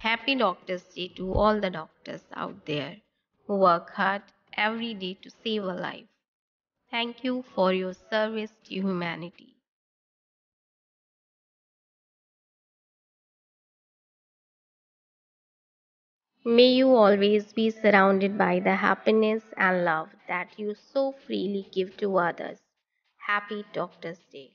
Happy Doctors Day to all the doctors out there who work hard every day to save a life. Thank you for your service to humanity. May you always be surrounded by the happiness and love that you so freely give to others. Happy Doctors Day.